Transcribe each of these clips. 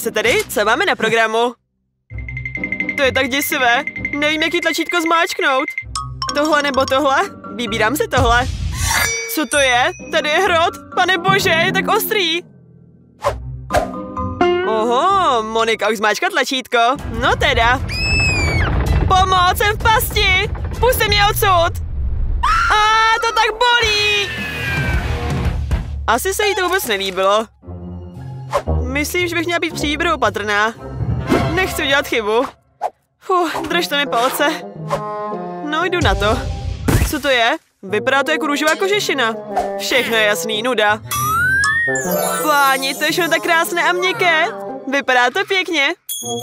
se tedy, co máme na programu? To je tak děsivé. Nevím, jaký tlačítko zmáčknout. Tohle nebo tohle? Vybírám si tohle. Co to je? Tady je hrot. Pane bože, je tak ostrý. Oho, Monika už zmáčka tlačítko. No teda. Pomoc, jsem v pasti. Puste mě odsud. A to tak bolí. Asi se jí to vůbec nelíbilo. Myslím, že bych měla být při výběru opatrná. Nechci udělat chybu. Fuh, držte mi palce. No, jdu na to. Co to je? Vypadá to jako růžová kožešina. Všechno je jasný, nuda. Páni, to je všechno tak krásné a měkké. Vypadá to pěkně.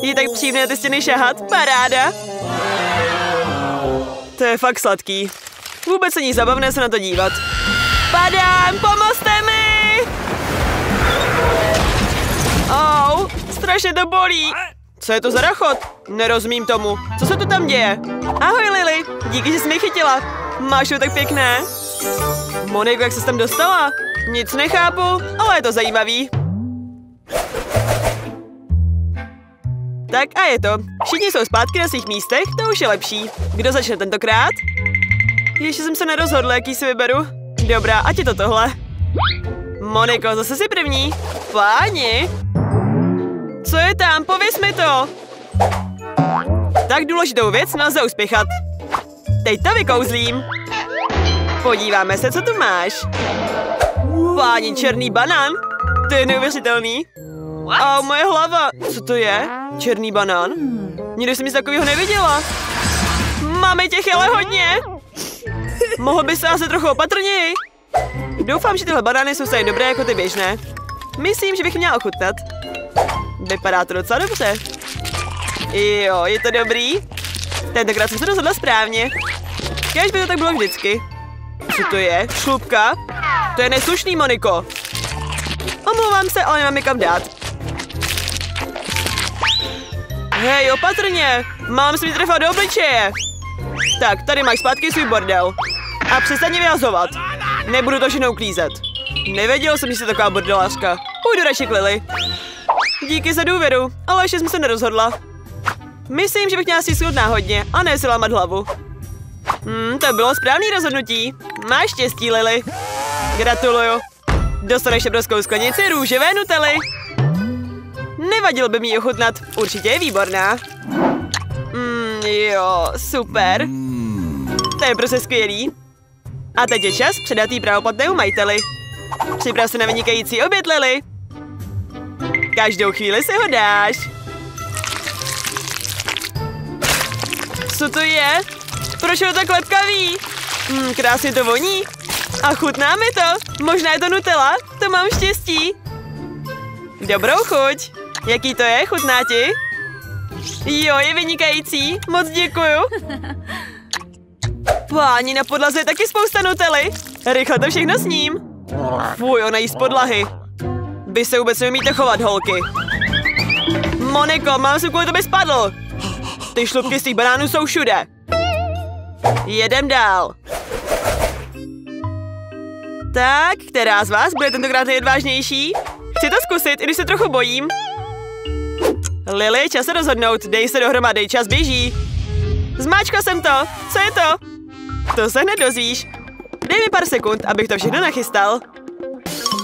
Je tak příjemné ty stěny šahat. Paráda. To je fakt sladký. Vůbec není zabavné se na to dívat. Padám, pomozte mi! Strašně to bolí. Co je to za rachot? Nerozumím tomu. Co se tu tam děje? Ahoj, Lily. Díky, že jsi mě chytila. Máš to tak pěkné. Moniko, jak se tam dostala? Nic nechápu, ale je to zajímavý. Tak a je to. Všichni jsou zpátky na svých místech, to už je lepší. Kdo začne tentokrát? Ještě jsem se nerozhodl, jaký si vyberu. Dobrá, ať je to tohle. Moniko, zase si první. Páni. Co je tam? Pověz mi to. Tak důležitou věc nelze uspěchat. Teď to vykouzlím. Podíváme se, co tu máš. Páni, černý banán. To je neuvěřitelný. A moje hlava. Co to je? Černý banán? Nikdy jsem nic takového neviděla. Máme těch ale hodně. Mohl by se asi trochu opatrněji. Doufám, že tyhle banány jsou stejně dobré jako ty běžné. Myslím, že bych měla ochutnat. Vypadá to docela dobře. Jo, je to dobrý. Tentokrát jsem se rozhodla správně. Kéž by to tak bylo vždycky. Co to je? Šlupka? To je neslušný, Moniko. Omlouvám se, ale nemám je kam dát. Hej, opatrně! Mám si trefat do obličeje. Tak, tady máš zpátky svůj bordel. A přestaň vyhazovat. Nebudu to všechno uklízet. Nevěděl jsem, že jsi taková bordelářka. Půjdu radši k Lily. Díky za důvěru, ale ještě jsem se nerozhodla. Myslím, že bych měla stisknout náhodně a ne si lámat hlavu. Hmm, to bylo správný rozhodnutí. Máš štěstí, Lily. Gratuluju. Dostaneš obrovskou sklenici růžové nutely. Nevadil by mi ji ochutnat. Určitě je výborná. Hmm, jo, super. To je prostě skvělý. A teď je čas předat jí pravoplatnému majiteli. Připrav se na vynikající oběd, Lily. Každou chvíli si ho dáš. Co to je? Proč je to tak lepkavý? Hmm, krásně to voní. A chutná mi to. Možná je to Nutella. To mám štěstí. Dobrou chuť. Jaký to je? Chutná ti? Jo, je vynikající. Moc děkuju. Páni, na podlaze je taky spousta Nutely. Rychle to všechno s ním. Fuj, ona jí z podlahy. Vy se vůbec neumíte chovat, holky. Moniko, mám se kvůli tobě spadl. Ty šlupky z těch banánů jsou všude. Jedem dál. Tak, která z vás bude tentokrát nejodvážnější? Chci to zkusit, i když se trochu bojím. Lily, čas se rozhodnout, dej se dohromady, čas běží. Zmáčkla jsem to, co je to? To se hned dozvíš. Dej mi pár sekund, abych to všechno nachystal.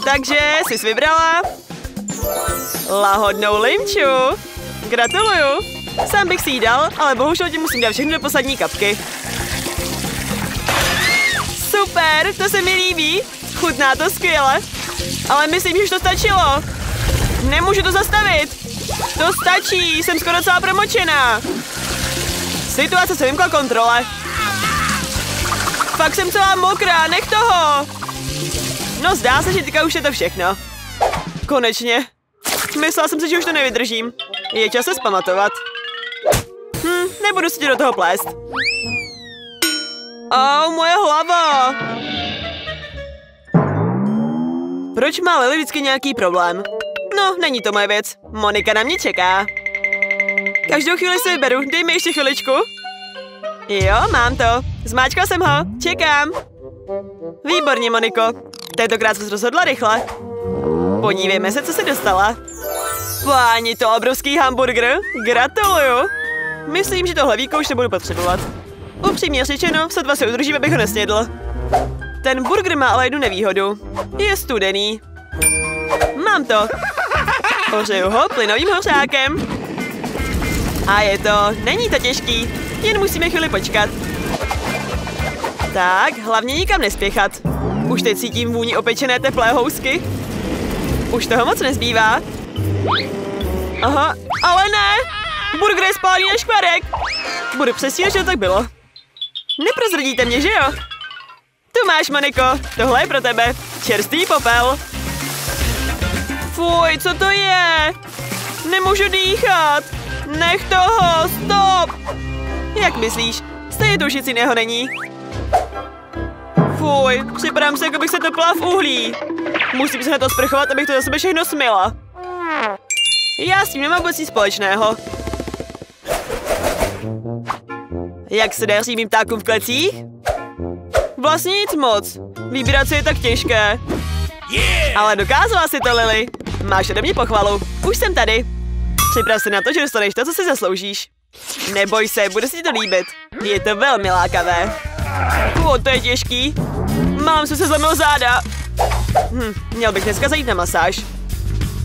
Takže jsi vybrala lahodnou limču. Gratuluju. Sám bych si jí dal, ale bohužel ti musím dát všechno do poslední kapky. Super, to se mi líbí. Chutná to skvěle. Ale myslím, že už to stačilo. Nemůžu to zastavit. To stačí, jsem skoro celá promočená. Situace se vymkla kontrole. Fakt jsem celá mokrá, nech toho. No zdá se, že teďka už je to všechno. Konečně. Myslela jsem si, že už to nevydržím. Je čas se zpamatovat. Hm, nebudu si tě do toho plést. Au, moje hlava! Proč má Lily vždycky nějaký problém? No, není to moje věc. Monika na mě čeká. Každou chvíli si vyberu, dej mi ještě chviličku. Jo, mám to. Zmáčkal jsem ho, čekám. Výborně, Moniko. Tentokrát se rozhodla rychle. Podívejme se, co se dostala. Páni, to obrovský hamburger. Gratuluju. Myslím, že tohle víko už nebudu potřebovat. Upřímně řečeno, sotva se udržím, abych ho nesnědl. Ten burger má ale jednu nevýhodu. Je studený. Mám to. Ořeju ho plynovým hořákem. A je to, není to těžký, jen musíme chvíli počkat. Tak, hlavně nikam nespěchat. Už teď cítím vůni opečené teplé housky. Už toho moc nezbývá. Aha, ale ne! Burger je spálí na škvarek. Budu přesvědčit, že tak bylo. Neprozradíte mě, že jo? Tu máš, Moniko, tohle je pro tebe. Čerstvý popel. Fuj, co to je? Nemůžu dýchat. Nech toho, stop! Jak myslíš? Stejně to už nic jiného není. Fuj, připadám se, jako bych se topila v uhlí. Musím se na to sprchovat, abych to za sebe všechno smila. Já s tím nemám vůbec nic společného. Jak se daří mým ptákům v klecích? Vlastně nic moc. Vybírat si je tak těžké. Ale dokázala si to, Lily. Máš ode mě pochvalu. Už jsem tady. Připrav se na to, že dostaneš to, co si zasloužíš. Neboj se, bude si to líbit. Je to velmi lákavé. O, to je těžký. Mám se se zlomil záda. Hm, měl bych dneska zajít na masáž.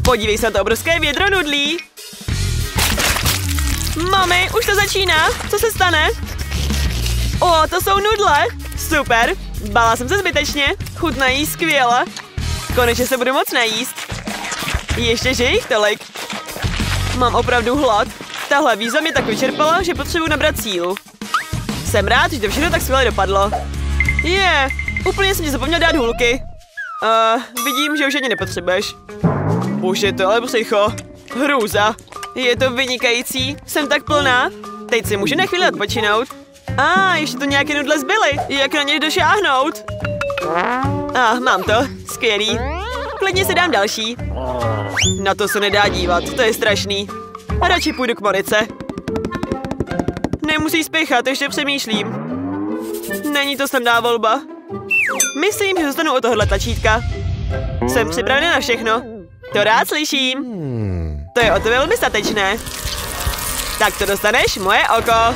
Podívej se na to obrovské vědro nudlí. Mami, už to začíná. Co se stane? O, to jsou nudle. Super. Bala jsem se zbytečně. Chutnají skvěle. Konečně se budu moc najíst. Ještě, že jich tolik. Mám opravdu hlad. Tahle výzva mě tak vyčerpala, že potřebuji nabrat sílu. Jsem rád, že to všechno tak skvěle dopadlo. Je, yeah, úplně jsem ti zapomněl dát hůlky. Uh, vidím, že už ani nepotřebuješ. Už je to ale psycho. Hrůza. Je to vynikající, jsem tak plná. Teď si můžu na chvíli odpočinout. A, ah, ještě to nějaké nudle zbyly. Jak na ně došáhnout? A, ah, mám to. Skvělý. Klidně si dám další. Na to se nedá dívat, to je strašný. Radši půjdu k Monice. Nemusíš spěchat, ještě přemýšlím. Není to snadná volba. Myslím, že zůstanu u tohohle tlačítka. Jsem připravený na všechno. To rád slyším. To je o to velmi statečné. Tak to dostaneš moje oko.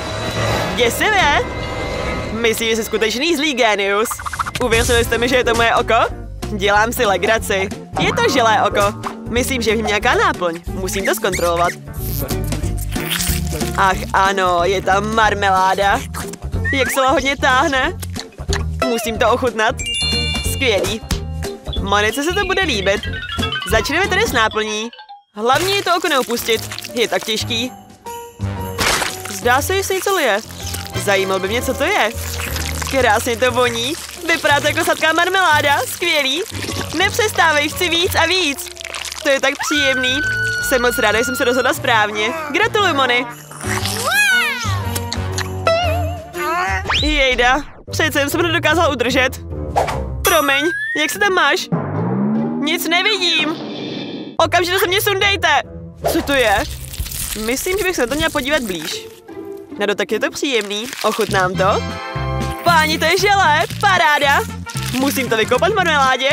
Děsivé. Myslím, že jsi skutečný zlý genius. Uvěřili jste mi, že je to moje oko? Dělám si legraci. Je to želé oko. Myslím, že je nějaká náplň. Musím to zkontrolovat. Ach ano, je tam marmeláda. Jak se hodně táhne. Musím to ochutnat. Skvělý. Monice se to bude líbit. Začneme tedy s náplní. Hlavně je to oko neupustit. Je tak těžký. Zdá se, že se něco lije. Zajímal by mě, co to je. Krásně to voní. Vypadá to jako sladká marmeláda. Skvělý. Nepřestávej, chci víc a víc. To je tak příjemný. Jsem moc ráda, že jsem se rozhodla správně. Gratuluji, Moni. Jejda, přece jsem to nedokázala udržet. Promiň, jak se tam máš? Nic nevidím. Okamžitě se mě sundejte. Co to je? Myslím, že bych se na to měla podívat blíž. Na dotek je to příjemný. Ochutnám to. Páni, to je želé. Paráda. Musím to vykoupat v marmeládě.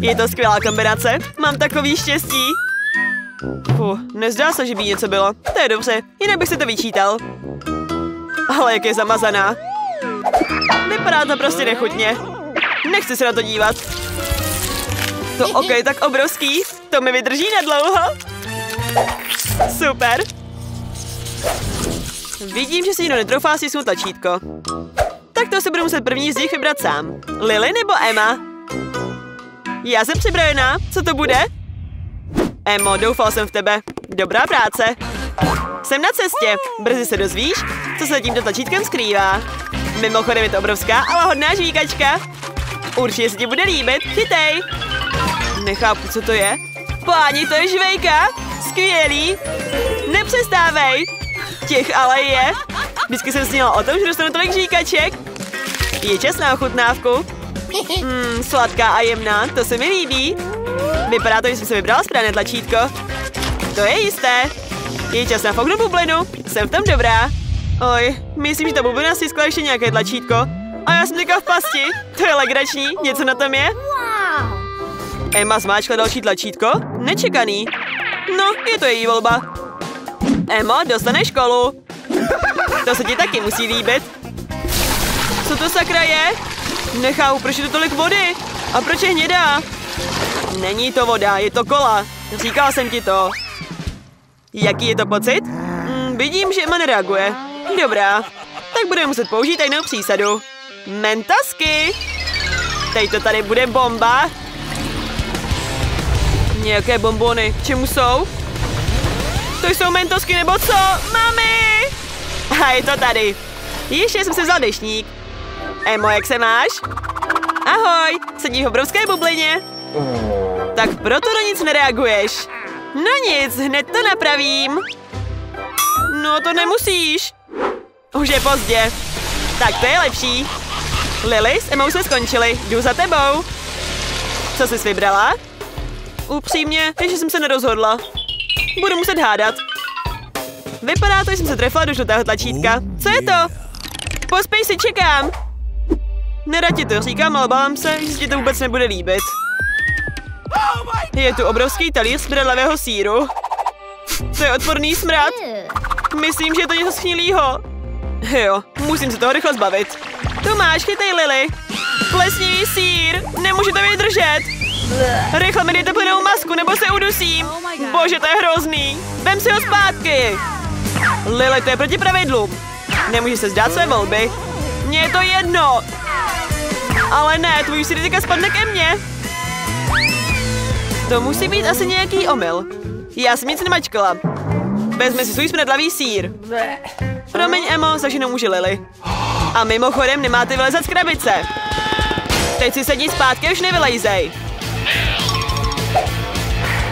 Je to skvělá kombinace. Mám takový štěstí. Fuh, nezdá se, že by něco bylo. To je dobře, jinak bych si to vyčítal. Ale jak je zamazaná. Vypadá to prostě nechutně. Nechci se na to dívat. To je tak obrovský, to mi vydrží na dlouho. Super. Vidím, že si někdo netroufá si tlačítko. Tak to si budu muset první z nich vybrat sám. Lily nebo Emma? Já jsem připravená. Co to bude? Emo, doufal jsem v tebe. Dobrá práce. Jsem na cestě. Brzy se dozvíš, co se tímto tlačítkem skrývá. Mimochodem je to obrovská, ale hodná žvíkačka. Určitě se ti bude líbit. Chytej. Nechápu, co to je. Páni, to je žvejka. Skvělý. Nepřestávej. Těch ale je. Vždycky jsem sněla o tom, že dostanu tolik žvíkaček. Je čas na ochutnávku. Hmm, sladká a jemná, to se mi líbí. Vypadá to, že jsem se vybrala správné tlačítko. To je jisté. Je čas na fouknout bublinu. Jsem v tom dobrá. Oj, myslím, že ta bublina stiskla ještě nějaké tlačítko. A já jsem teďka v pasti. To je legrační, něco na tom je. Emma zmáčkla další tlačítko. Nečekaný. No, je to její volba. Emo, dostane školu. To se ti taky musí líbit. Co to sakra je? Je to tolik vody. A proč je hnědá? Není to voda, je to kola. Říkal jsem ti to. Jaký je to pocit? Hmm, vidím, že Emma nereaguje. Dobrá, tak budeme muset použít tajnou přísadu. Mentasky! Teď to tady bude bomba. Nějaké bombony. K čemu jsou? To jsou mentosky nebo co? Mami! A je to tady. Ještě jsem si vzal dešník. Emo, jak se máš? Ahoj, sedí v obrovské bublině. Tak proto na nic nereaguješ. No nic, hned to napravím. No to nemusíš. Už je pozdě. Tak to je lepší. Lily, s Emou jsme skončili. Jdu za tebou. Co jsi vybrala? Upřímně, ještě jsem se nerozhodla. Budu muset hádat. Vypadá to, že jsem se trefila do žlutého tlačítka. Co je to? Pospěj si, čekám. Nerad ti to říkám, ale bávám se, že ti to vůbec nebude líbit. Je tu obrovský talíř smradlavého síru. To je odporný smrad. Myslím, že je to něco schnilýho. Jo, musím se toho rychle zbavit. Tu máš, chytej Lily. Plesnivý sír, nemůžu to vydržet. Rychle mi dejte plynou masku, nebo se udusím. Bože, to je hrozný. Vem si ho zpátky. Lily, to je proti pravidlům. Nemůže se zdát své volby. Mně je to jedno. Ale ne, tvůj sír teďka spadne ke mně. To musí být asi nějaký omyl. Já jsem nic nemačkala. Vezmi si svůj smradlavý sír. Promiň, Emo, za ženou může Lily. A mimochodem nemáte vylezat z krabice. Teď si sedni zpátky, už nevylejzej.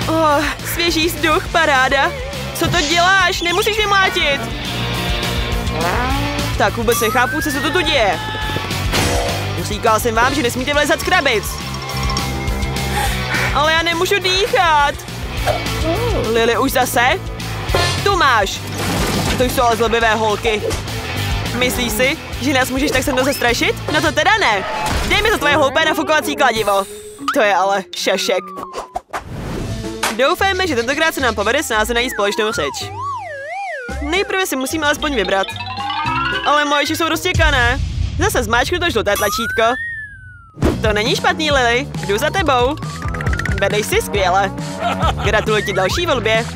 Oh, svěží vzduch, paráda. Co to děláš? Nemusíš mě mlátit. Tak vůbec nechápu, co se to tu děje. Říkal jsem vám, že nesmíte vlezat z krabic. Ale já nemůžu dýchat. Lily, už zase? Tu máš. To jsou ale zlobivé holky. Myslíš si, že nás můžeš tak se mnou zastrašit? No to teda ne. Dej mi to tvoje hloupé nafukovací kladivo. To je ale šašek. Doufejme, že tentokrát se nám povede snáze najít společnou řeč. Nejprve si musíme alespoň vybrat. Ale moje jsou roztěkané. Zase zmáčknu to žluté tlačítko. To není špatný, Lily. Jdu za tebou. Vedej si skvěle. Gratuluji ti další volbě.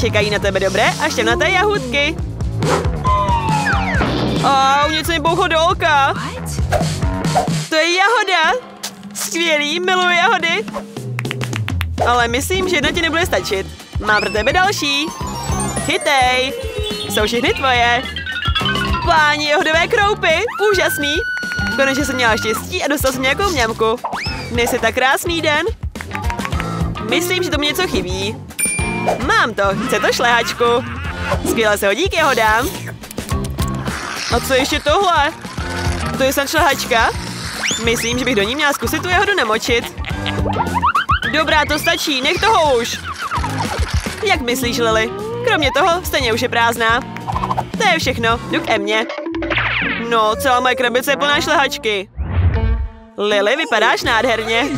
Čekají na tebe dobré a šťavnaté jahůdky. Au, něco mi bouchlo do oka. To je jahoda. Skvělý, miluji jahody. Ale myslím, že jedna ti nebude stačit. Mám pro tebe další. Chytej. Jsou všechny tvoje. Páni jahodové kroupy, úžasný. Konečně jsem měla štěstí a dostal jsem nějakou mňamku. Dnes je tak krásný den. Myslím, že to mi něco chybí. Mám to, chce to šlehačku. Skvěle se hodí k jahodám. A co ještě tohle? To je snad šlehačka? Myslím, že bych do ní měla zkusit tu jahodu namočit. Dobrá, to stačí, nech toho už. Jak myslíš, Lily? Kromě toho, stejně už je prázdná. To je všechno, jdu k Emě. No, celá moje krabice je plná šlehačky. Lily, vypadáš nádherně.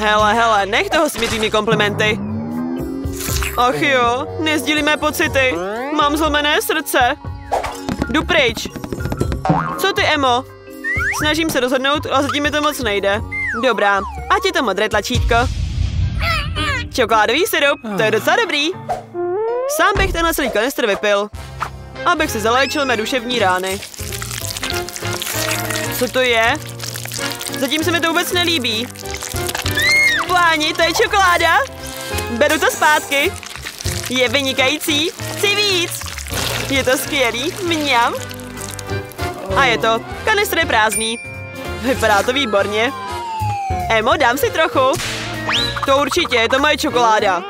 Hele, hele, nech toho s mi komplimenty. Ach jo, nezdílí mé pocity. Mám zlomené srdce. Jdu pryč. Co ty, Emo? Snažím se rozhodnout, ale zatím mi to moc nejde. Dobrá, ať je to modré tlačítko. Čokoládový syrup, to je docela dobrý. Sám bych tenhle celý kanistr vypil, abych si zaléčil mé duševní rány. Co to je? Zatím se mi to vůbec nelíbí. Páni, to je čokoláda. Beru to zpátky. Je vynikající. Chci víc. Je to skvělý. Mňam. A je to. Kanistr je prázdný. Vypadá to výborně. Emo, dám si trochu. To určitě, je to moje čokoláda.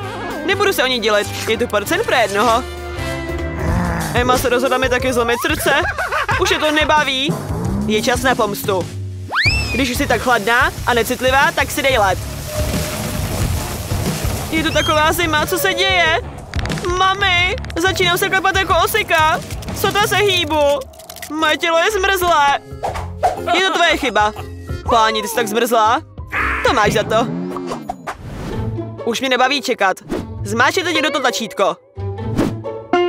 Nebudu se o ní dělit, je tu porcent pro jednoho. Emma se rozhodla mi taky zlomit srdce. Už je to nebaví. Je čas na pomstu. Když jsi tak chladná a necitlivá, tak si dej led. Je tu taková zima, co se děje? Mami, začínám se klepat jako osika. Co to se hýbu? Moje tělo je zmrzlé. Je to tvoje chyba. Páni, ty jsi tak zmrzlá? To máš za to. Už mě nebaví čekat. Zmáčete někdo to tlačítko.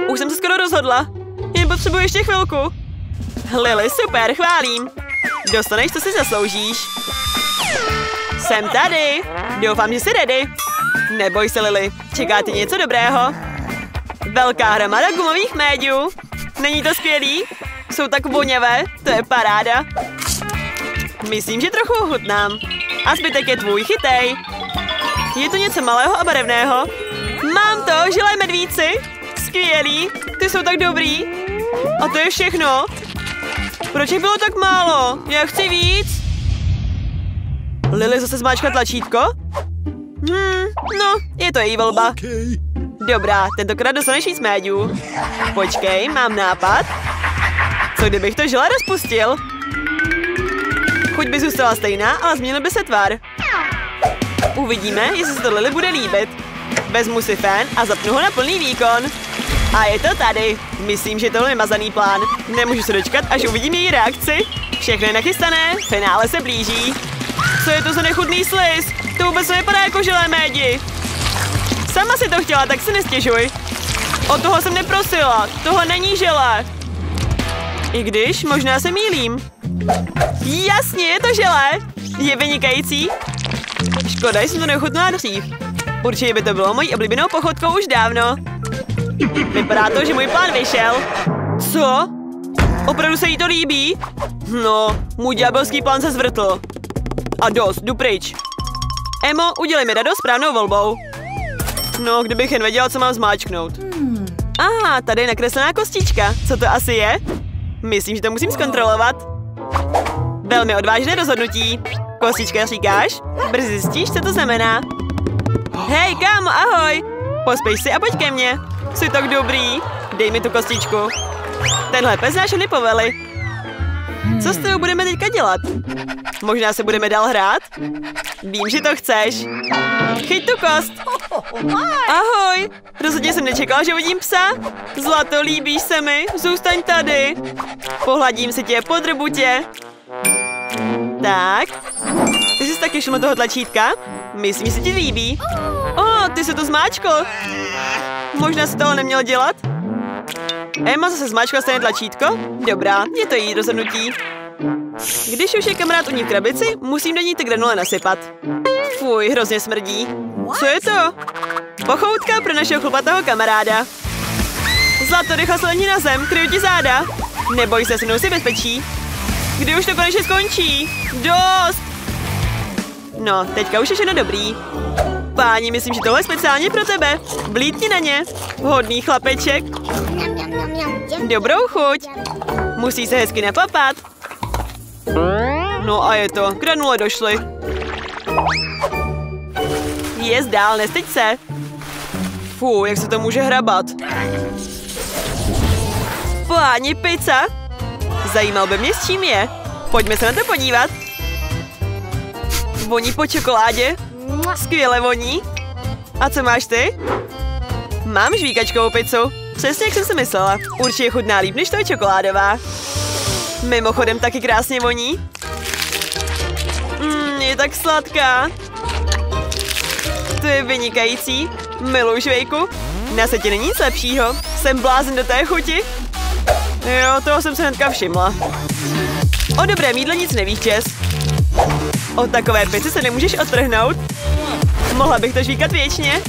Už jsem se skoro rozhodla. Jen potřebuji ještě chvilku. Lily, super, chválím. Dostaneš, co si zasloužíš. Jsem tady. Doufám, že jsi ready. Neboj se, Lily. Čeká ti něco dobrého. Velká hromada gumových médiů. Není to skvělý? Jsou tak voněvé, to je paráda. Myslím, že trochu ochutnám. A zbytek je tvůj, chytej. Je to něco malého a barevného. Mám to, žilé medvíci. Skvělý, ty jsou tak dobrý. A to je všechno. Proč jich bylo tak málo? Já chci víc. Lily zase zmáčkla tlačítko? Hmm, no, je to její volba. Dobrá, tentokrát dostaneš víc médiů. Počkej, mám nápad. Co kdybych to žile rozpustil? Chuť by zůstala stejná, ale změnil by se tvar. Uvidíme, jestli se to Lily bude líbit. Vezmu si fén a zapnu ho na plný výkon. A je to tady. Myslím, že tohle je mazaný plán. Nemůžu se dočkat, až uvidím její reakci. Všechno je nachystané, finále se blíží. Co je to za nechutný sliz? To vůbec nevypadá jako žilé médi. Sama si to chtěla, tak si nestěžuj. O toho jsem neprosila. Tohle není želé. I když, možná se mýlím. Jasně, je to želé. Je vynikající. Škoda, jsem to neochutnala dřív. Určitě by to bylo mojí oblíbenou pochodkou už dávno. Vypadá to, že můj plán vyšel. Co? Opravdu se jí to líbí? No, můj ďábelský plán se zvrtl. A dost, jdu pryč. Emo, udělej mi radost správnou volbou. No, kdybych jen věděla, co mám zmáčknout. Aha, ah, tady je nakreslená kostička. Co to asi je? Myslím, že to musím zkontrolovat. Velmi odvážné rozhodnutí. Kostička říkáš? Brzy zjistíš, co to znamená. Hej, kámo, ahoj! Pospěš si a pojď ke mně. Jsi tak dobrý. Dej mi tu kostičku. Tenhle pes náš poveli. Co s tebou budeme teďka dělat? Možná se budeme dál hrát? Vím, že to chceš. Chyť tu kost. Ahoj. Rozhodně jsem nečekala, že vidím psa. Zlato, líbíš se mi? Zůstaň tady. Pohladím si tě, podrbu tě. Tak. Ty jsi taky šlo toho tlačítka? Myslím, že se ti líbí. O, oh, ty se to zmáčkl. Možná se toho neměl dělat? Emma zase zmáčkla stejné tlačítko? Dobrá, je to její rozhodnutí. Když už je kamarád u ní v krabici, musím do ní ty granule nasypat. Fuj, hrozně smrdí. Co je to? Pochoutka pro našeho chlupatého kamaráda. Zlato, rychle slení na zem, kryju ti záda. Neboj se, se si bezpečí. Kdy už to konečně skončí? Dost! No, teďka už je všechno dobrý. Páni, myslím, že tohle je speciálně pro tebe. Vlítni na ně. Hodný chlapeček. Dobrou chuť. Musí se hezky napapat. No a je to. Granule došly. Jest dál, nesteď se. Fú, jak se to může hrabat. Páni, pizza. Zajímal by mě, s čím je. Pojďme se na to podívat. Voní po čokoládě. Skvěle voní. A co máš ty? Mám žvíkačkovou pizzu. Přesně jak jsem si myslela. Určitě chutná líp, než to je čokoládová. Mimochodem taky krásně voní. Mmm, je tak sladká. To je vynikající. Miluji žvejku. Na setě není nic lepšího. Jsem blázen do té chuti. Jo, toho jsem se hnedka všimla. O dobré mídle nic nevíš, Jess. O takové pici se nemůžeš odtrhnout. Mohla bych to žvíkat věčně.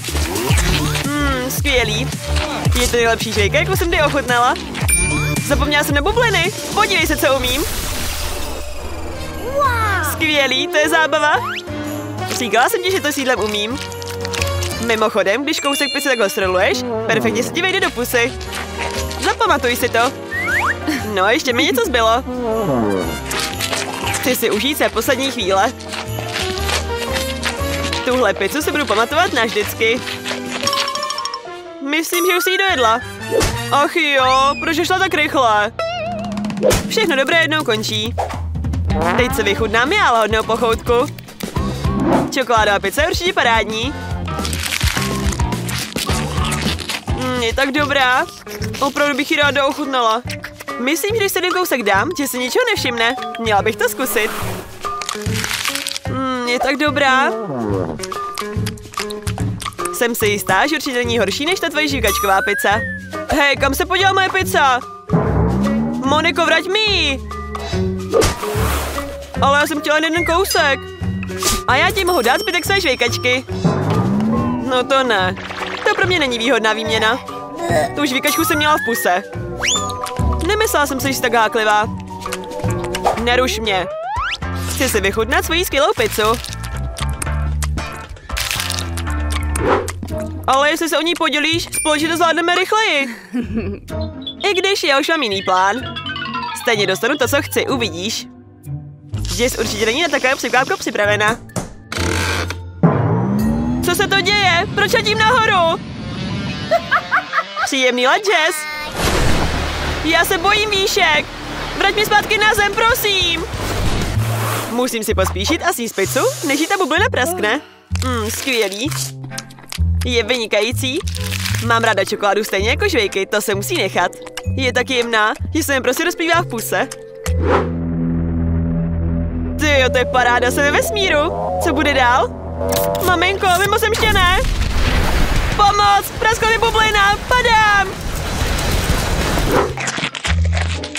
Mmm, skvělý. Je to nejlepší žvejka, jakou jsem kdy ochutnala. Zapomněla jsem na bubliny. Podívej se, co umím. Skvělý, to je zábava. Říkala jsem ti, že to sídlem umím. Mimochodem, když kousek pici takhle sroluješ, perfektně se ti vejde do pusy. Zapamatuj si to. No, ještě mi něco zbylo. Chci si užít se poslední chvíle. Tuhle pizzu si budu pamatovat navždycky. Myslím, že už si ji dojedla. Ach jo, proč šla tak rychle? Všechno dobré jednou končí. Teď se vychudnám já hodnou pochoutku. Čokoládová pizza je určitě parádní. Mm, je tak dobrá. Opravdu bych ji ráda ochutnala. Myslím, že když se ten kousek dám, že si ničeho nevšimne. Měla bych to zkusit. Mm, je tak dobrá. Jsem si jistá, že určitě není horší než ta tvoje žvíkačková pizza. Hej, kam se podělá moje pizza? Moniko, vrať mi Ale já jsem chtěla jen jeden kousek. A já ti mohu dát zbytek své žvejkačky. No to ne. To pro mě není výhodná výměna. Tu žvíkačku jsem měla v puse. Nemyslela jsem si, že jsi tak háklivá. Neruš mě. Chci si vychutnat svoji skvělou pizzu. Ale jestli se o ní podělíš, společně to zvládneme rychleji. I když já už mám jiný plán. Stejně dostanu to, co chci, uvidíš. Jess určitě není na takové překvápko připravena. Co se to děje? Proč letím nahoru? Příjemný let, Jess. Já se bojím výšek. Vrať mi zpátky na zem, prosím. Musím si pospíšit a sníst pizzu, než ji ta bublina praskne. Mm, skvělý. Je vynikající. Mám ráda čokoládu stejně jako žvejky, to se musí nechat. Je tak jemná, že se mi prostě rozpívá v puse. Ty jo, to je paráda, jsem ve vesmíru. Co bude dál? Maminko, mimozemštěné! Pomoc! Praskla mi bublina! Padám!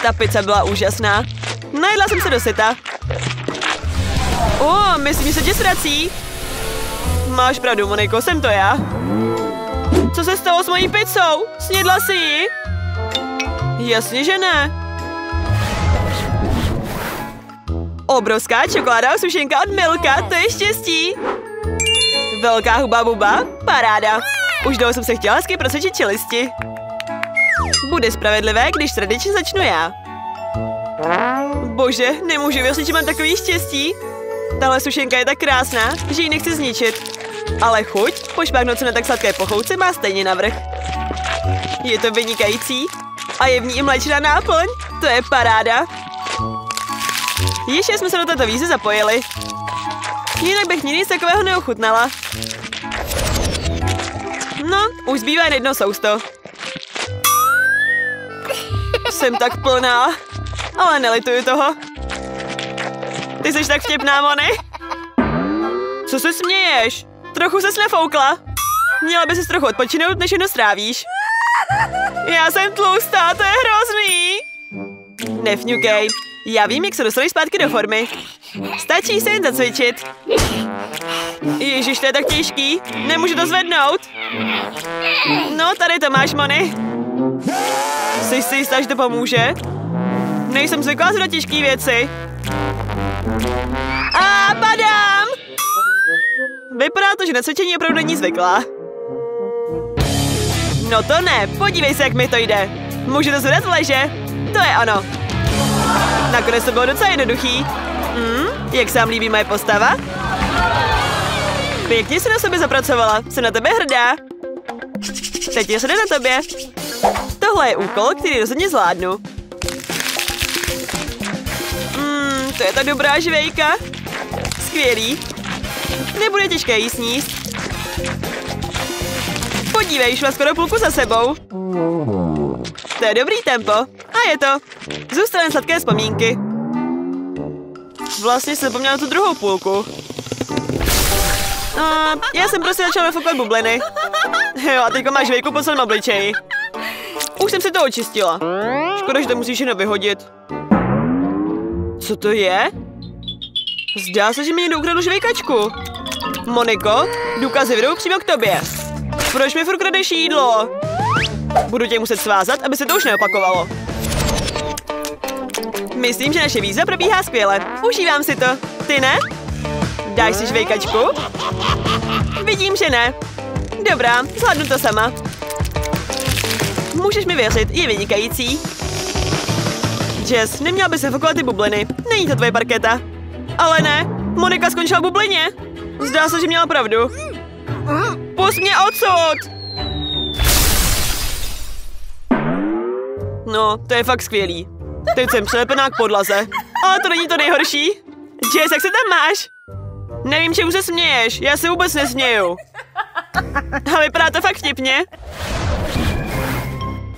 Ta pizza byla úžasná. Najedla jsem se do seta. O, myslím, že se tě zrací. Máš pravdu, Moniko, jsem to já. Co se stalo s mojí pizzou? Snědla si ji? Jasně, že ne. Obrovská čokoládová sušenka od Milka, to je štěstí. Velká huba buba, paráda. Už dlouho jsem se chtěla hezky prosečit čelisti. Bude spravedlivé, když tradičně začnu já. Bože, nemůžu věřit, že mám takový štěstí. Tahle sušenka je tak krásná, že ji nechci zničit. Ale chuť, pošpáknout se na tak sladké pochouce má stejně navrh. Je to vynikající. A je v ní i mléčná náplň. To je paráda. Ještě jsme se do této výzvy zapojili. Jinak bych nic takového neochutnala. No, už zbývá jedno sousto. Jsem tak plná, ale nelituju toho. Ty jsi tak vtipná, Mony. Co se směješ? Trochu se nefoukla. Měla by se trochu odpočinout, než jedno strávíš. Já jsem tlustá, to je hrozný. Nefňukej. Já vím, jak se dostaneš zpátky do formy. Stačí se jen zacvičit. Ježíš, to je tak těžký. Nemůžu to zvednout. No, tady to máš, Mony. Jsi si jistá, že to pomůže? Nejsem zvyklá na těžké věci. A padám! Vypadá to, že na cvičení opravdu není zvyklá. No to ne, podívej se, jak mi to jde. Můžu to zvedat leže? To je ono. Nakonec to bylo docela jednoduchý. Hmm, jak se vám líbí moje postava? Pěkně se na sobě zapracovala, jsem na tebe hrdá. Teď je na tobě. Tohle je úkol, který rozhodně zvládnu. Hmm, to je ta dobrá žvejka. Skvělý. Nebude těžké jí sníst. Podívej, šla skoro půlku za sebou. To je dobrý tempo. A je to. Zůstaly sladké vzpomínky. Vlastně jsem zapomněla tu druhou půlku. A, já jsem prostě začala nafoukat bubliny. Jo, a teďka máš vejku po celém obličeji. Už jsem si to očistila. Škoda, že to musíš jenom vyhodit. Co to je? Zdá se, že mi někdo ukradl žvejkačku. Moniko, důkazy vedou přímo k tobě. Proč mi furt kradeš jídlo? Budu tě muset svázat, aby se to už neopakovalo. Myslím, že naše víza probíhá skvěle. Užívám si to. Ty ne? Dáš si žvejkačku? Vidím, že ne. Dobrá, zvládnu to sama. Můžeš mi věřit, je vynikající. Jess, neměla by se fokovat ty bubliny. Není to tvoje parketa. Ale ne, Monika skončila v bublině. Zdá se, že měla pravdu. Pust mě odsud! No, to je fakt skvělý. Teď jsem přilepená k podlaze. Ale to není to nejhorší. Jess, jak se tam máš? Nevím, čemu se směješ. Já se vůbec nesměju. A vypadá to fakt vtipně.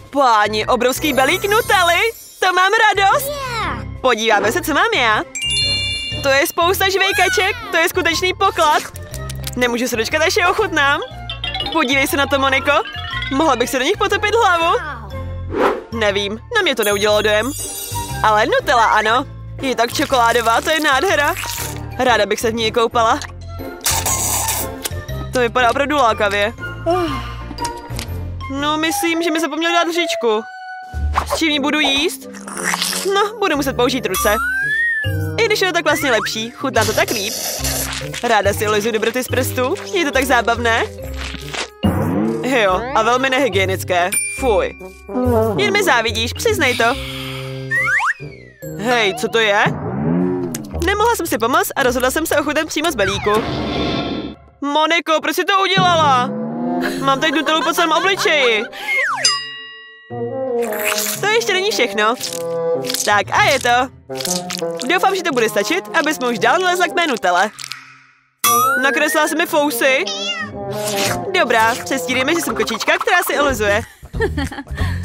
Páni, obrovský belík Nutelly. To mám radost. Podíváme se, co mám já. To je spousta žvejkaček, to je skutečný poklad. Nemůžu se dočkat, až je ochutnám. Podívej se na to, Moniko. Mohla bych se do nich potopit hlavu? Nevím, na mě to neudělalo dojem. Ale Nutella ano. Je tak čokoládová, to je nádhera. Ráda bych se v ní koupala. To vypadá opravdu lákavě. No, myslím, že mi zapomněl dát lžičku. S čím ji budu jíst? No, budu muset použít ruce. I když je to tak vlastně lepší, chutná to tak líp. Ráda si lezu dobroty z prstů, je to tak zábavné. Jo, a velmi nehygienické. Fuj. Jen mi závidíš, přiznej to. Hej, co to je? Nemohla jsem si pomoct a rozhodla jsem se ochutem přímo z belíku. Moniko, proč jsi to udělala? Mám teď Nutellu po celém obličeji. To ještě není všechno. Tak a je to. Doufám, že to bude stačit, abys mi už dál nalezla k mé Nutelle. Nakreslila jsi mi fousy? Dobrá, přestírejme, že jsem kočička, která si olizuje.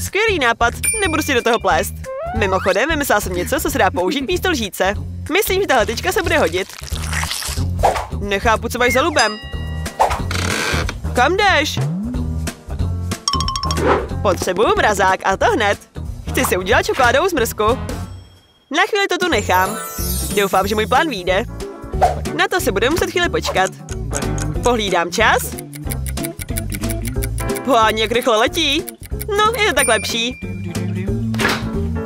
Skvělý nápad, nebudu si do toho plést. Mimochodem, vymyslela jsem něco, co se dá použít místo lžíce. Myslím, že tahle tyčka se bude hodit. Nechápu, co máš za lubem. Kam jdeš? Potřebuju mrazák a to hned. Chci si udělat čokoládovou zmrzku. Na chvíli to tu nechám. Doufám, že můj plán vyjde. Na to se bude muset chvíli počkat. Pohlídám čas. Pán, jak rychle letí. No, je to tak lepší.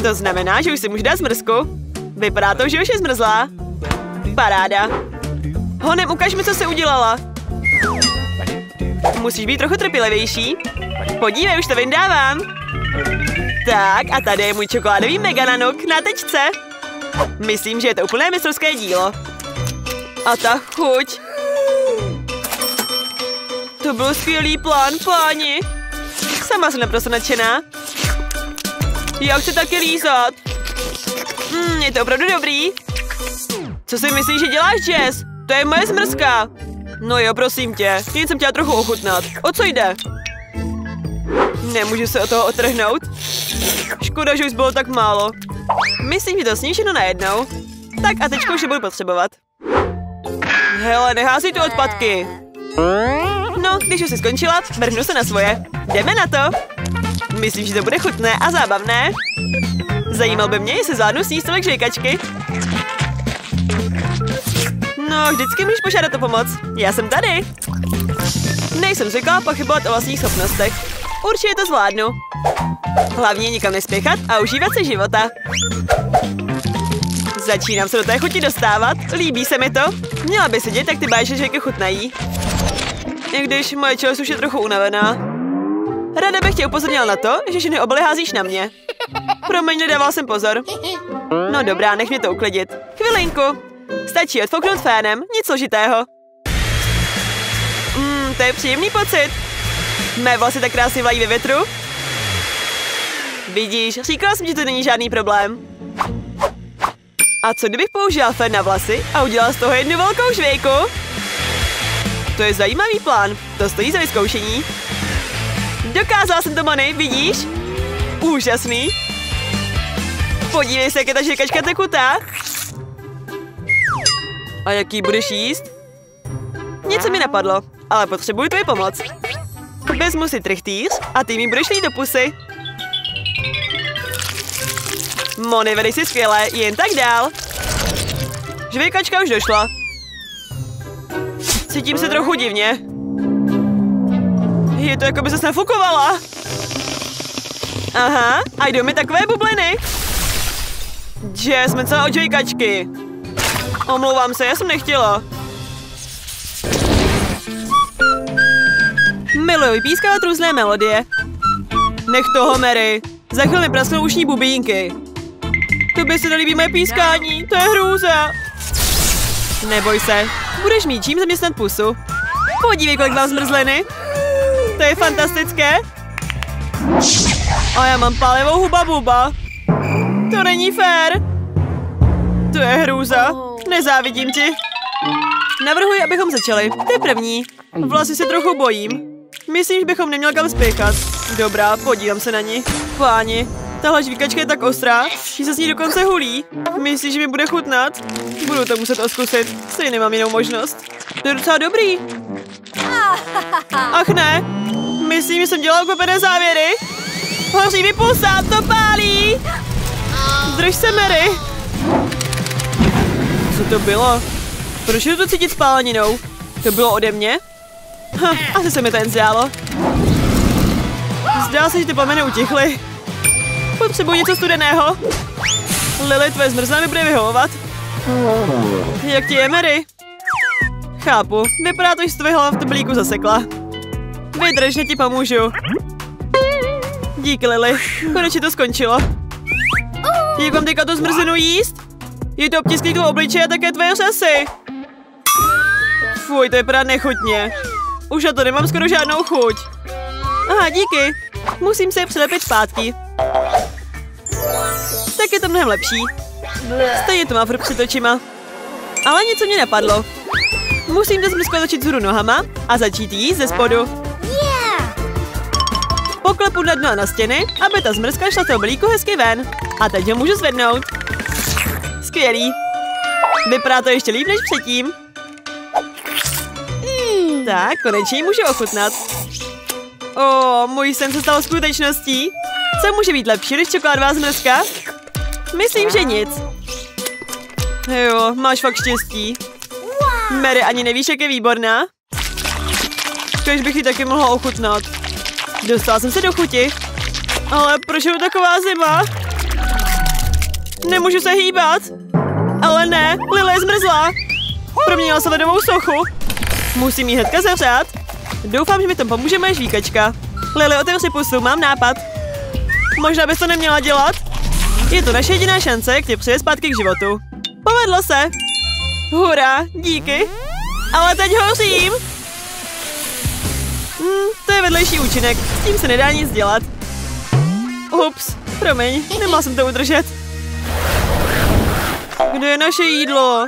To znamená, že už si můžu dát zmrzku. Vypadá to, že už je zmrzlá. Paráda. Honem, ukaž mi, co jsi udělala. Musíš být trochu trpělivější. Podívej, už to vyndávám. Tak, a tady je můj čokoládový megananuk na tečce. Myslím, že je to úplné mistrovské dílo. A ta chuť. To byl skvělý plán, páni. Sama jsem naprosto nadšená. Já chci taky lízat. Hmm, je to opravdu dobrý. Co si myslíš, že děláš, Jess? To je moje zmrzka. No jo, prosím tě, jen jsem chtěla trochu ochutnat. O co jde? Nemůžu se od toho otrhnout. Škoda, že už bylo tak málo. Myslím, že to sníženo najednou. Tak a teďka už je budu potřebovat. Hele, nehází tu odpadky. No, když už jsi skončila, vrhnu se na svoje. Jdeme na to. Myslím, že to bude chutné a zábavné. Zajímal by mě, jestli zvládnu sníst tolik žejkačky. No, vždycky můžeš požádat o pomoc. Já jsem tady. Nejsem zvyklá pochybovat o vlastních schopnostech. Určitě to zvládnu. Hlavně nikam nespěchat a užívat se života. Začínám se do té chuti dostávat. Líbí se mi to. Měla by sedět, jak ty báječky chutnají. I když moje čelist už je trochu unavená. Rada bych tě upozornila na to, že všechny obaly házíš na mě. Promiň, nedával jsem pozor. No dobrá, nech mě to uklidit. Chvilinku. Stačí odfouknout fénem, nic složitého. Mmm, to je příjemný pocit. Mé vlasy tak krásně vlají ve větru. Vidíš, říkala jsem, že to není žádný problém. A co kdybych použila fén na vlasy a udělala z toho jednu velkou žvějku? To je zajímavý plán, to stojí za vyzkoušení. Dokázala jsem to, Mony, vidíš? Úžasný. Podívej se, jak je ta žvěkačka tekutá. A jaký budeš jíst? Něco mi napadlo, ale potřebuji tvoji pomoc. Vezmu si trichtýř a ty mi budeš do pusy. Moni, vedej si skvěle, jen tak dál. Žvěkačka už došla. Cítím se trochu divně. Je to jako by se nafukovala. Aha, a jdou mi takové bubliny. Že jsme celé od. Omlouvám se, já jsem nechtěla. Miluji pískávat různé melodie. Nech toho, Mary. Za chvíli prasknou ušní bubínky. Tobě se nelíbí moje pískání, to je hrůza. Neboj se, budeš mít čím zaměstnat pusu. Podívej, kolik mám zmrzliny. To je fantastické. A já mám pálivou huba buba. To není fér. To je hrůza. Nezávidím ti. Navrhuji, abychom začali. Ty první. Vlasy se trochu bojím. Myslím, že bychom neměli kam spěchat. Dobrá, podívám se na ní. Páni, tahle žvíkačka je tak ostrá, že se s ní dokonce hulí. Myslíš, že mi bude chutnat? Budu to muset oskusit. Stejně nemám jinou možnost. To je docela dobrý. Ach ne, myslím, že jsem dělal kopené závěry. Hoří mi pusa, to pálí. Drž se, Mary. Co to bylo? Proč to cítit spáleninou? To bylo ode mě? Ha, asi se mi to jen zdálo. Zdá se, že ty plameny utichly. Potřebuji něco studeného. Lily, tvoje zmrzlá mi bude vyhovovat. Jak ti je, Mary? Chápu, vypadá to, že jsi tvoje hlava v teplíku zasekla. Vydrž, že ti pomůžu. Díky, Lily. Konečně to skončilo. Jak mám teďka tu zmrzlinu jíst? Je to obtisky tvou obličeje a také tvoje řasy. Fuj, to vypadá nechutně. Už na to nemám skoro žádnou chuť. Aha, díky. Musím se je přilepit zpátky. Tak je to mnohem lepší. Stejně to má furt před očima. Ale něco mě napadlo. Musím do zmrzku točit vzhůru nohama a začít jíst ze spodu. Poklepu na dno a na stěny, aby ta zmrzka šla z toho blíku hezky ven. A teď ho můžu zvednout. Skvělý. Vypadá to ještě líp než předtím. Hmm, tak, konečně můžu ochutnat. O, můj sen se stal skutečností. Co může být lepší než čokoládová zmrzka? Myslím, že nic. Jo, máš fakt štěstí. Mary, ani nevíš, jak je výborná? Kež bych ji taky mohla ochutnat. Dostala jsem se do chuti. Ale proč je taková zima? Nemůžu se hýbat. Ale ne, Lila je zmrzlá. Proměnila se ledovou sochu. Musím jí hnedka zavřát. Doufám, že mi to pomůže moje žvíkačka. Lily, otevři pusu, mám nápad. Možná bys to neměla dělat? Je to naše jediná šance, jak tě přijde zpátky k životu. Povedlo se. Hurá, díky. Ale teď hořím. Hmm, to je vedlejší účinek. S tím se nedá nic dělat. Ups, promiň, nemohl jsem to udržet. Kde je naše jídlo?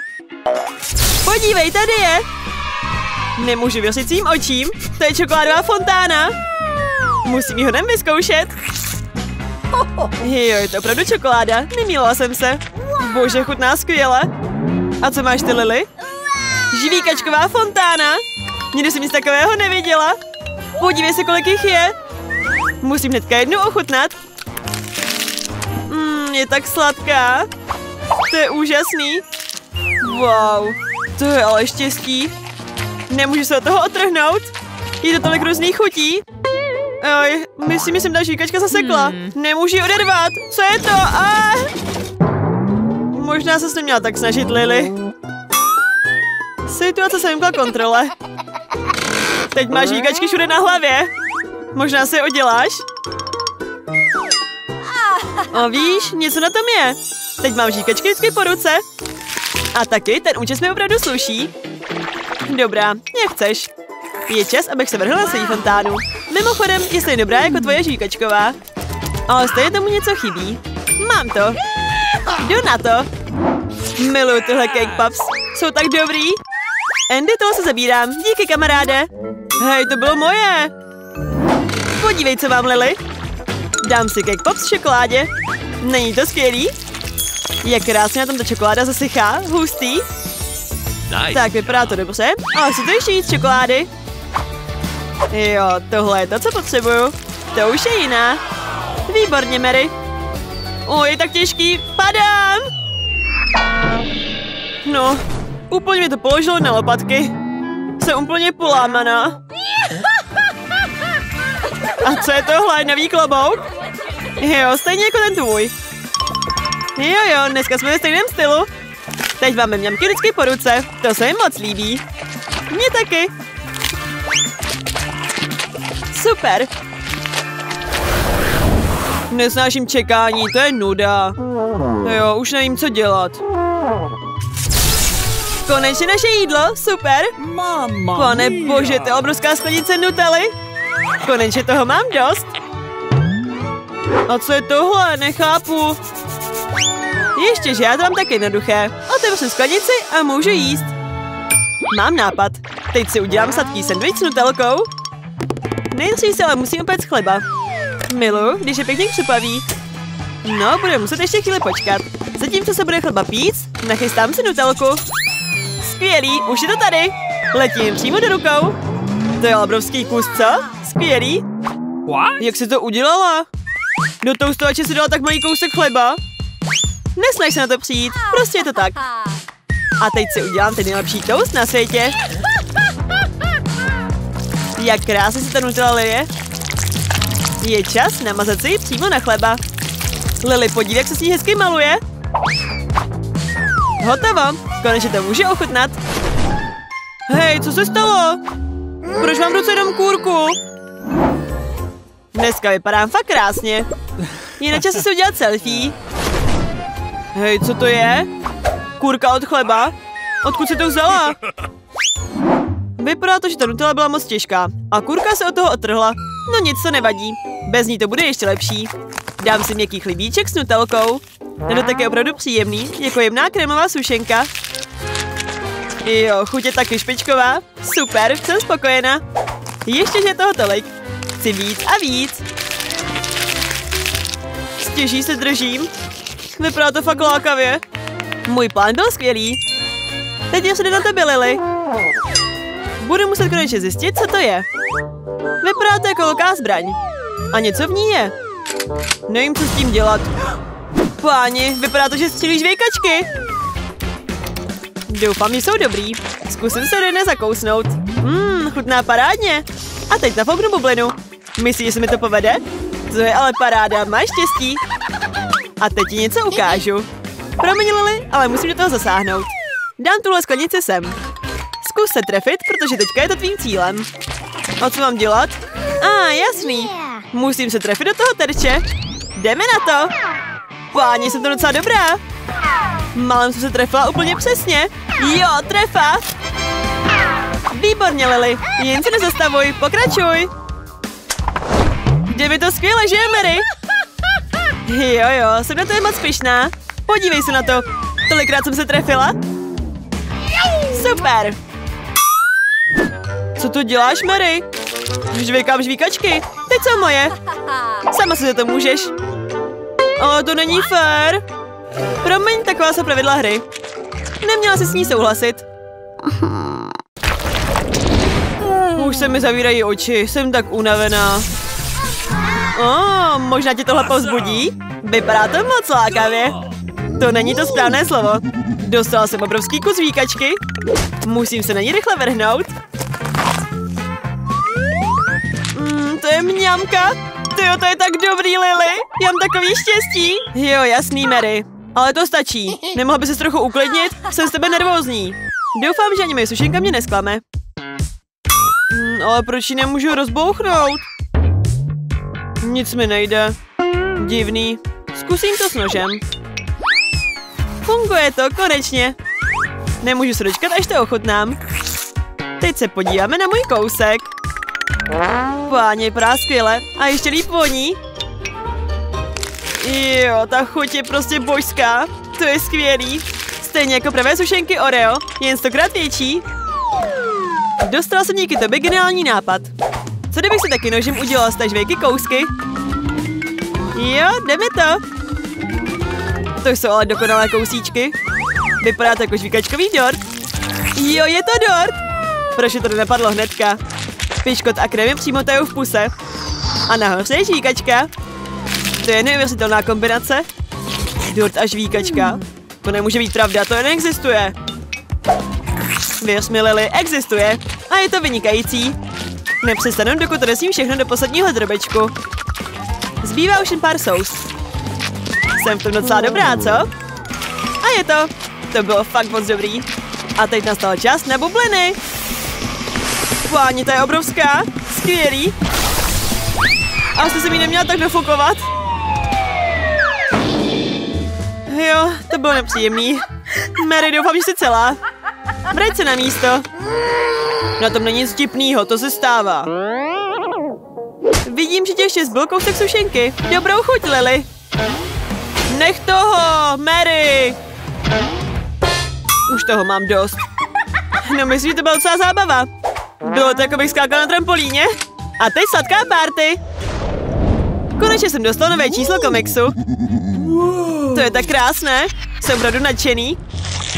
Podívej, tady je. Nemůžu věřit svým očím. To je čokoládová fontána. Musím ji hodem vyzkoušet. Jo, je to opravdu čokoláda. Nemílela jsem se. Bože, chutná skvěle. A co máš ty, Lily? Živíkačková fontána. Nikdy jsem nic takového neviděla. Podívej se, kolik jich je. Musím hnedka jednu ochutnat. Mmm, je tak sladká. To je úžasný. Wow, to je ale štěstí. Nemůžu se od toho otrhnout. Je to tolik různých chutí. Oj, myslím, že jsem ta žíkačka zasekla. Hmm. Nemůžu ji odervat. Co je to? A... Možná se s neměla tak snažit, Lily. Situace se vymkla kontrole. Teď máš žíkačky všude na hlavě. Možná si je oděláš? A víš, něco na tom je. Teď mám žíkačky vždycky po ruce. A taky ten účes mi opravdu sluší. Dobrá, jak chceš. Je čas, abych se vrhla svý fontánu. Mimochodem, je stejně dobrá jako tvoje žíkačková. Ale stejně tomu něco chybí. Mám to. Jdu na to. Miluji tyhle cake puffs. Jsou tak dobrý. Andy, toho se zabírám. Díky, kamaráde. Hej, to bylo moje. Podívej, co vám, Lily. Dám si cake pops v čokoládě. Není to skvělý? Jak krásně na tom ta čokoláda zasychá. Hustý. Nice. Tak, vypadá to dobře. Ale chci to ještě jít čokolády. Jo, tohle je to, co potřebuju. To už je jiná. Výborně, Mary. O, je tak těžký. Padám! No, úplně mi to položilo na lopatky. Jsem úplně polámaná. A co je tohle? Nový klobouk? Jo, stejně jako ten tvůj. Jo, jo, dneska jsme ve stejném stylu. Teď máme mňamky vždycky po ruce. To se jim moc líbí. Mně taky. Super. Nesnáším čekání, to je nuda. Jo, už nevím, co dělat. Konečně naše jídlo, super. Pane bože, to je obrovská sklenice Nutelly. Konečně toho mám dost. A co je tohle? Nechápu. Ještě, že já to mám tak jednoduché. Otevřu sklenici a můžu jíst. Mám nápad. Teď si udělám sladký sandwich s nutelkou. Nejdřív si ale musím upéct chleba. Milu, když je pěkně křupaví. No, bude muset ještě chvíli počkat. Zatímco se bude chleba píct, nachystám si nutelku. Skvělý, už je to tady. Letím přímo do rukou. To je obrovský kus, co? Skvělý. What? Jak jsi to udělala? Do toustovače si dala tak malý kousek chleba? Nesnaž se na to přijít, prostě je to tak. A teď si udělám ten nejlepší toast na světě. Jak krásně se ta Nutella lije. Je čas namazat si ji přímo na chleba. Lily, podívej, jak se s ní hezky maluje. Hotovo, konečně to může ochutnat. Hej, co se stalo? Proč mám v ruce jenom kůrku? Dneska vypadám fakt krásně. Je na čase si udělat selfie. Hej, co to je? Kůrka od chleba? Odkud si to vzala? Vypadá to, že ta Nutella byla moc těžká a kurka se od toho otrhla. No nic, to nevadí. Bez ní to bude ještě lepší. Dám si měkký chlebíček s nutelkou. Ten dotek je opravdu příjemný, jako jemná krémová sušenka. Jo, chuť je taky špičková. Super, jsem spokojená. Ještě, že toho tolik. Chci víc a víc. Stěží se držím. Vypadá to fakt lákavě. Můj plán byl skvělý. Teď je na tebe, Lily. Budu muset konečně zjistit, co to je. Vypadá to jako velká zbraň. A něco v ní je. Nevím, co s tím dělat. Páni, vypadá to, že střílíš vějkačky. Doufám, že jsou dobrý. Zkusím se do zakousnout. Mmm, chutná parádně. A teď nafouknu bublinu. Myslíš, že se mi to povede? To je ale paráda, máš štěstí. A teď ti něco ukážu. Promiň, Lily, ale musím do toho zasáhnout. Dám tuhle sklenici sem. Zkus se trefit, protože teďka je to tvým cílem. A co mám dělat? A, ah, jasný. Musím se trefit do toho terče. Jdeme na to. Páni, jsem to docela dobrá. Málem jsem se trefila úplně přesně. Jo, trefa. Výborně, Lily. Jen se nezastavuj, pokračuj. Jde mi to skvěle, že, Mary? Jo, jo, jsem na to je moc pišná. Podívej se na to. Tolikrát jsem se trefila. Super. Co tu děláš, Mary? Žvíkám žvíkačky. Teď jsou moje. Sama si za to můžeš. Ale to není fér. Promiň, taková jsou pravidla hry. Neměla se s ní souhlasit. Už se mi zavírají oči, jsem tak unavená. Oh, možná tě tohle povzbudí? Vypadá to moc lákavě. To není to správné slovo. Dostala jsem obrovský kus výkačky. Musím se na ní rychle vrhnout. Mňamka. Tyjo, to je tak dobrý, Lily. Já mám takový štěstí. Jo, jasný, Mary. Ale to stačí. Nemohla by se trochu uklidnit? Jsem z tebe nervózní. Doufám, že ani moje sušenka mě nesklame. Mm, ale proč ji nemůžu rozbouchnout? Nic mi nejde. Divný. Zkusím to s nožem. Funguje to, konečně. Nemůžu se dočkat, až to ochutnám. Teď se podíváme na můj kousek. Páně, vypadá skvěle. A ještě líp voní. Jo, ta chuť je prostě božská. To je skvělý. Stejně jako pravé sušenky Oreo, jen stokrát větší. Dostala jsem díky tobě geniální nápad. Co kdybych si taky nožem udělala z té žvejky kousky? Jo, jdeme to. To jsou ale dokonalé kousíčky. Vypadá to jako žvíkačkový dort. Jo, je to dort. Proč to nenapadlo hnedka? Piškot a krém přímo tají v puse. A nahoře je žvíkačka. To je neuvěřitelná kombinace. Dort a žvíkačka. To nemůže být pravda, to neexistuje. Věř mi, Lily, existuje. A je to vynikající. Nepřestanu, dokud odesím všechno do posledního drobečku. Zbývá už jen pár sous. Jsem v tom docela dobrá, co? A je to. To bylo fakt moc dobrý. A teď nastal čas na bubliny. Páni, to je obrovská. Skvělý. Asi jsem mi neměla tak dofukovat. Jo, to bylo nepříjemný. Mary, doufám, že jsi celá. Vrať se na místo. Na tom není nic vtipnýho, to se stává. Vidím, že tě ještě zbyl kousek sušenky. Dobrou chuť, Lily. Nech toho, Mary! Už toho mám dost. No myslím, že to byla docela zábava. Bylo to, jako bych skákal na trampolíně. A teď sladká party. Konečně jsem dostal nové číslo komiksu. To je tak krásné. Jsem opravdu nadšený.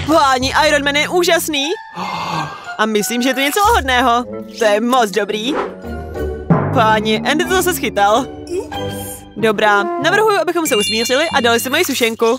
Páni, Iron Man je úžasný. A myslím, že je to něco hodného. To je moc dobrý. Páni, Andy to zase schytal. Dobrá, navrhuji, abychom se usmířili a dali si moji sušenku.